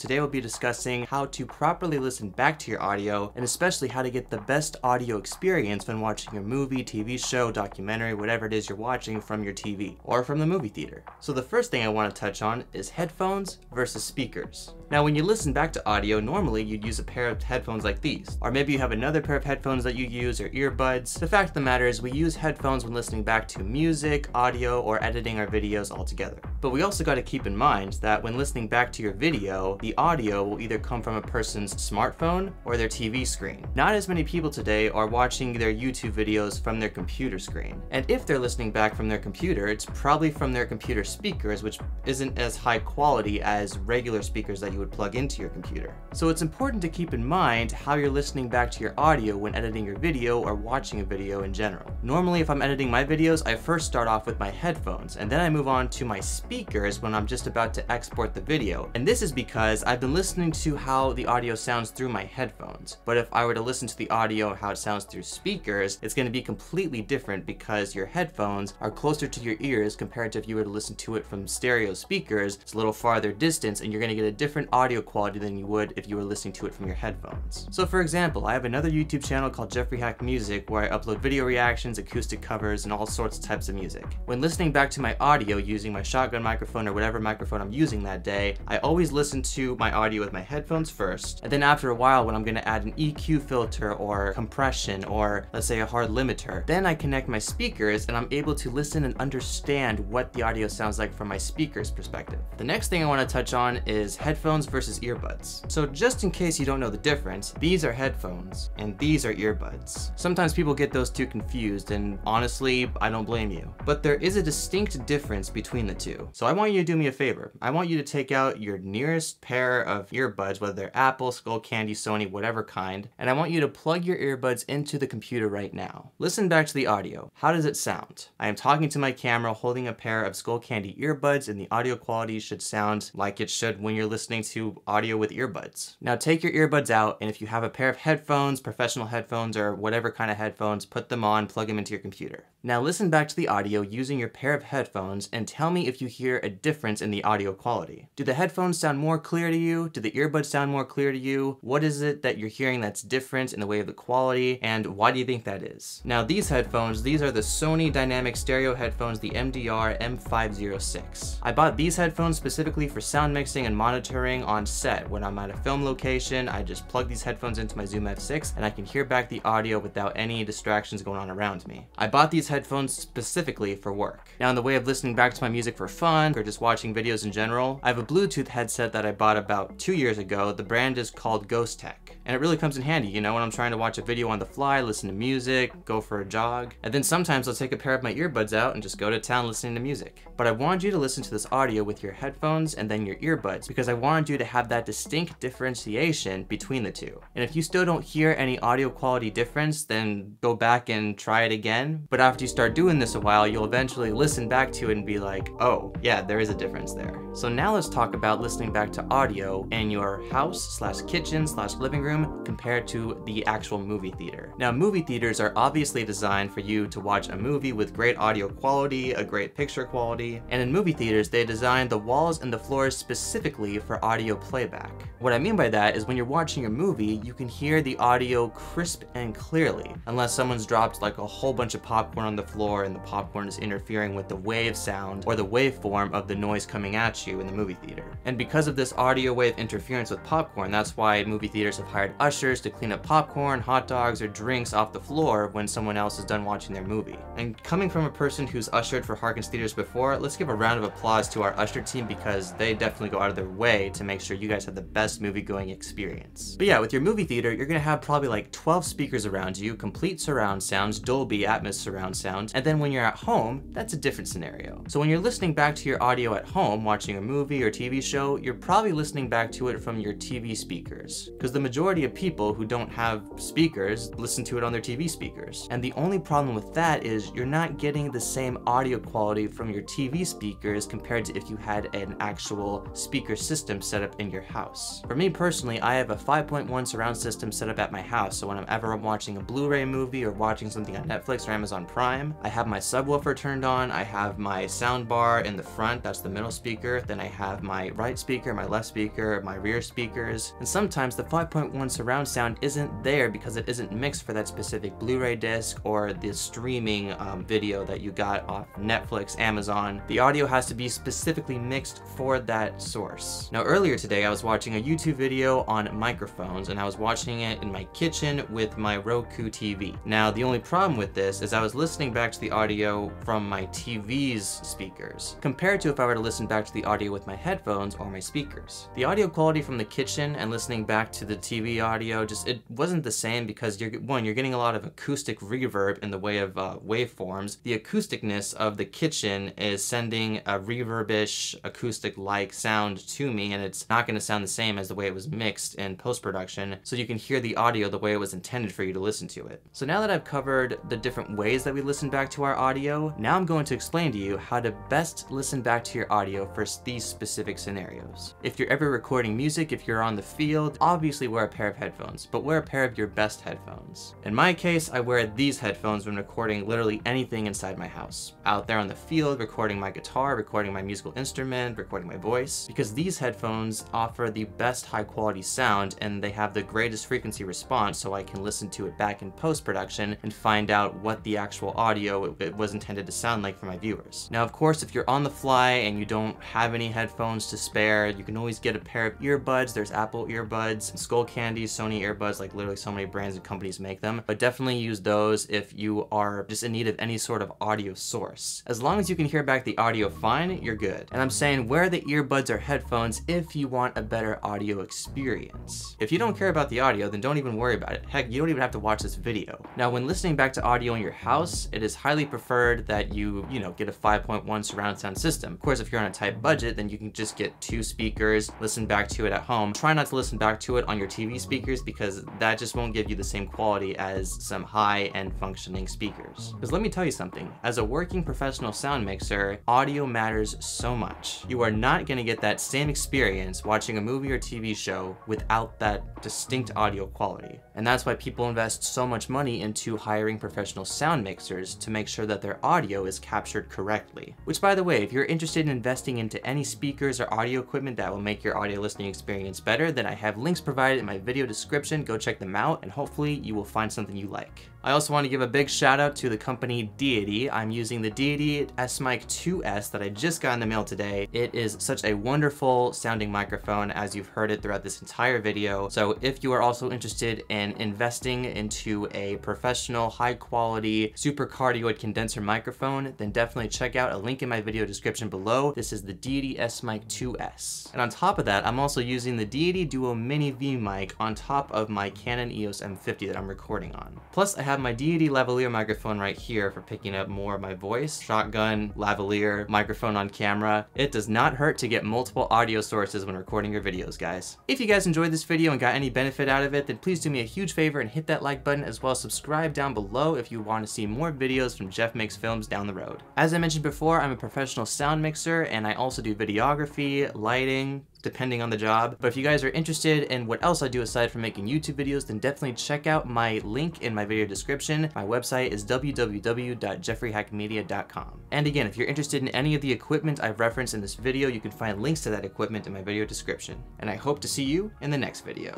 Today we'll be discussing how to properly listen back to your audio and especially how to get the best audio experience when watching a movie, TV show, documentary, whatever it is you're watching from your TV or from the movie theater. So the first thing I want to touch on is headphones versus speakers. Now when you listen back to audio, normally you'd use a pair of headphones like these, or maybe you have another pair of headphones that you use or earbuds. The fact of the matter is we use headphones when listening back to music, audio, or editing our videos altogether. But we also got to keep in mind that when listening back to your video, the audio will either come from a person's smartphone or their TV screen. Not as many people today are watching their YouTube videos from their computer screen. And if they're listening back from their computer, it's probably from their computer speakers, which isn't as high quality as regular speakers that you would plug into your computer. So it's important to keep in mind how you're listening back to your audio when editing your video or watching a video in general. Normally, if I'm editing my videos, I first start off with my headphones, and then I move on to my speakers when I'm just about to export the video. And this is because I've been listening to how the audio sounds through my headphones. But if I were to listen to the audio how it sounds through speakers, it's going to be completely different because your headphones are closer to your ears compared to if you were to listen to it from stereo speakers. It's a little farther distance and you're going to get a different audio quality than you would if you were listening to it from your headphones. So for example, I have another YouTube channel called Jeffrey Hack Music where I upload video reactions, acoustic covers, and all sorts of types of music. When listening back to my audio using my shotgun microphone or whatever microphone I'm using that day, I always listen to my audio with my headphones first, and then after a while when I'm gonna add an EQ filter or compression or let's say a hard limiter, then I connect my speakers and I'm able to listen and understand what the audio sounds like from my speaker's perspective. The next thing I wanna touch on is headphones versus earbuds. So just in case you don't know the difference, these are headphones and these are earbuds. Sometimes people get those two confused and honestly, I don't blame you. But there is a distinct difference between the two. So I want you to do me a favor. I want you to take out your nearest pair of earbuds, whether they're Apple, Skullcandy, Sony, whatever kind, and I want you to plug your earbuds into the computer right now. Listen back to the audio. How does it sound? I am talking to my camera holding a pair of Skullcandy earbuds and the audio quality should sound like it should when you're listening to audio with earbuds. Now take your earbuds out and if you have a pair of headphones, professional headphones, or whatever kind of headphones, put them on, plug them into your computer. Now listen back to the audio using your pair of headphones and tell me if you hear a difference in the audio quality. Do the headphones sound more clear to you? Do the earbuds sound more clear to you? What is it that you're hearing that's different in the way of the quality and why do you think that is? Now these headphones, these are the Sony Dynamic Stereo headphones, the MDR 7506. I bought these headphones specifically for sound mixing and monitoring on set. When I'm at a film location, I just plug these headphones into my Zoom F6 and I can hear back the audio without any distractions going on around me. I bought these headphones specifically for work. Now in the way of listening back to my music for fun or just watching videos in general, I have a Bluetooth headset that I bought about two years ago. The brand is called Ghost Tech. And it really comes in handy, you know, when I'm trying to watch a video on the fly, listen to music, go for a jog. And then sometimes I'll take a pair of my earbuds out and just go to town listening to music. But I wanted you to listen to this audio with your headphones and then your earbuds because I wanted you to have that distinct differentiation between the two. And if you still don't hear any audio quality difference, then go back and try it again. But after you start doing this a while, you'll eventually listen back to it and be like, oh, yeah, there is a difference there. So now let's talk about listening back to audio in your house slash kitchen slash living room compared to the actual movie theater. Now, movie theaters are obviously designed for you to watch a movie with great audio quality, a great picture quality, and in movie theaters, they design the walls and the floors specifically for audio playback. What I mean by that is when you're watching a movie, you can hear the audio crisp and clearly, unless someone's dropped like a whole bunch of popcorn on the floor and the popcorn is interfering with the wave sound or the waveform of the noise coming at you in the movie theater. And because of this audio wave interference with popcorn, that's why movie theaters have hired ushers to clean up popcorn, hot dogs, or drinks off the floor when someone else is done watching their movie. And coming from a person who's ushered for Harkins Theaters before, let's give a round of applause to our usher team because they definitely go out of their way to make sure you guys have the best movie going experience. But yeah, with your movie theater, you're gonna have probably like 12 speakers around you, complete surround sounds, Dolby Atmos surround sound, and then when you're at home, that's a different scenario. So when you're listening back to your audio at home, watching a movie or TV show, you're probably listening back to it from your TV speakers. Because the majority of people who don't have speakers listen to it on their TV speakers. And the only problem with that is you're not getting the same audio quality from your TV speakers compared to if you had an actual speaker system set up in your house. For me personally, I have a 5.1 surround system set up at my house, so whenever I'm ever watching a Blu-ray movie or watching something on Netflix or Amazon Prime. I have my subwoofer turned on, I have my sound bar in the front, that's the middle speaker, then I have my right speaker, my left speaker, my rear speakers, and sometimes the 5.1 surround sound isn't there because it isn't mixed for that specific Blu-ray disc or the streaming um, video that you got off Netflix, Amazon. The audio has to be specifically mixed for that source. Now earlier today I was watching a YouTube video on microphones and I was watching it in my kitchen with my Roku TV. Now the only problem with this is I was listening back to the audio from my TV's speakers compared to if I were to listen back to the audio with my headphones or my speakers. The audio quality from the kitchen and listening back to the TV audio just it wasn't the same because you're one you're getting a lot of acoustic reverb in the way of uh, waveforms. The acousticness of the kitchen is sending a reverbish acoustic like sound to me and it's not going to sound the same as the way it was mixed in post-production so you can hear the audio the way it was intended for you to listen to it. So now that I've covered the different ways that we listen back to our audio, now I'm going to explain to you how to best listen back to your audio for these specific scenarios. If you're ever recording music, if you're on the field, obviously wear a pair of headphones, but wear a pair of your best headphones. In my case, I wear these headphones when recording literally anything inside my house. Out there on the field, recording my guitar, recording my musical instrument, recording my voice, because these headphones offer the best high quality sound and they have the greatest frequency response so I can listen to it back in post-production and find out what the actual audio it was intended to sound like for my viewers. Now of course if you're on the fly and you don't have any headphones to spare, you can always get a pair of earbuds. There's Apple earbuds, Skullcandy, Sony earbuds, like literally so many brands and companies make them, but definitely use those if you are just in need of any sort of audio source. As long as you can hear back the audio fine, you're good. And I'm saying wear the earbuds or headphones if you want a better audio experience. If you don't care about the audio, then don't even worry about it. Heck, you don't even have to watch this video. Now, when listening back to audio in your house, it is highly preferred that you, you know, get a 5.1 surround sound system. Of course, if you're on a tight budget, then you can just get two speakers, listen back to it at home. Try not to listen back to it on your TV speakers because that just won't give you the same quality as some high-end functioning speakers. Because let me tell you something, as a working professional sound mixer, audio matters so much. You are not gonna get that same experience watching a movie or TV show without that distinct audio quality. And that's why people invest so much money into hiring professional sound mixers to make sure that their audio is captured correctly. Which by the way, if you're interested in investing into any speakers or audio equipment that will make your audio listening experience better, then I have links provided in my video description. Go check them out and hopefully you will find something you like. I also want to give a big shout out to the company Deity. I'm using the Deity S-Mic 2S that I just got in the mail today. It is such a wonderful sounding microphone as you've heard it throughout this entire video. So if you are also interested in investing into a professional, high quality, super cardioid condenser microphone, then definitely check out a link in my video description below. This is the Deity S-Mic 2S. And on top of that, I'm also using the Deity Duo Mini V mic on top of my Canon EOS M50 that I'm recording on. Plus I have my Deity lavalier microphone right here for picking up more of my voice. Shotgun, lavalier, microphone on camera. It does not hurt to get multiple audio sources when recording your videos, guys. If you guys enjoyed this video and got any benefit out of it, then please do me a huge favor and hit that like button as well as subscribe down below if you want to see more videos from Jeff Makes Films down the road. As I mentioned before, I'm a professional sound mixer and I also do videography, lighting, depending on the job. But if you guys are interested in what else I do aside from making YouTube videos, then definitely check out my link in my video description. My website is www.jeffreyhackmedia.com. And again, if you're interested in any of the equipment I've referenced in this video, you can find links to that equipment in my video description. And I hope to see you in the next video.